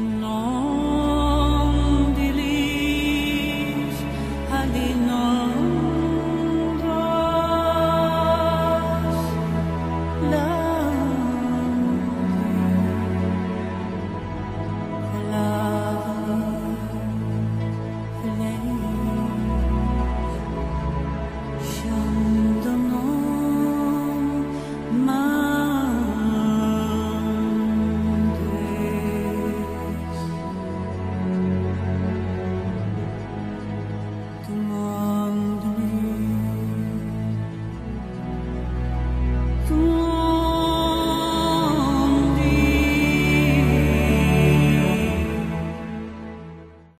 No.